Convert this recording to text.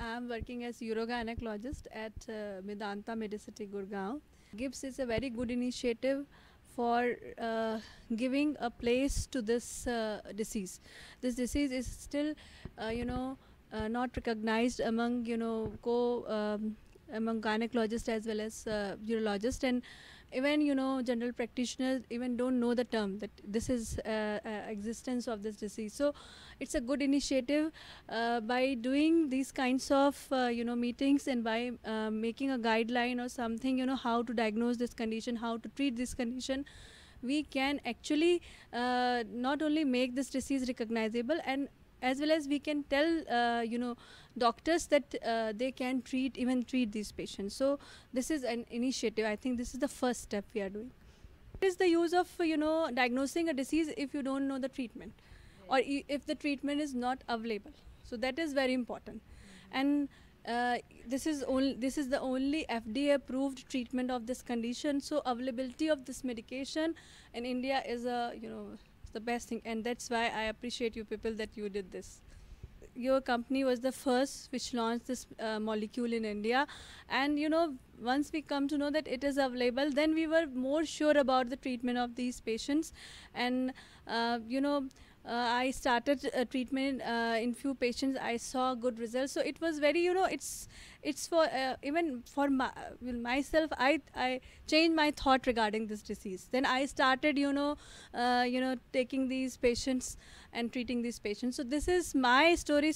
I'm working as urogynecologist at uh, Medanta Medicity Gurgaon. GIBS is a very good initiative for uh, giving a place to this uh, disease. This disease is still, uh, you know, uh, not recognized among, you know, co um, among gynecologists as well as uh, urologists. And even you know general practitioners even don't know the term that this is uh, uh, existence of this disease. So it's a good initiative uh, by doing these kinds of uh, you know meetings and by making a guideline or something you know how to diagnose this condition how to treat this condition we can actually uh, not only make this disease recognizable and as well as we can tell uh, you know doctors that uh, they can treat even treat these patients. So this is an initiative. I think this is the first step we are doing. It is the use of you know diagnosing a disease if you don't know the treatment or if the treatment is not available. So that is very important. And uh, this is only this is the only FDA approved treatment of this condition. So availability of this medication in India is a you know the best thing, and that's why I appreciate you people that you did this. Your company was the first which launched this uh, molecule in India, and you know once we come to know that it is available, then we were more sure about the treatment of these patients, and uh, you know. Uh, I started uh, treatment uh, in few patients. I saw good results. So it was very, you know, it's it's for even for my, myself. I I changed my thought regarding this disease. Then I started, you know, you know, taking these patients and treating these patients. So this is my story.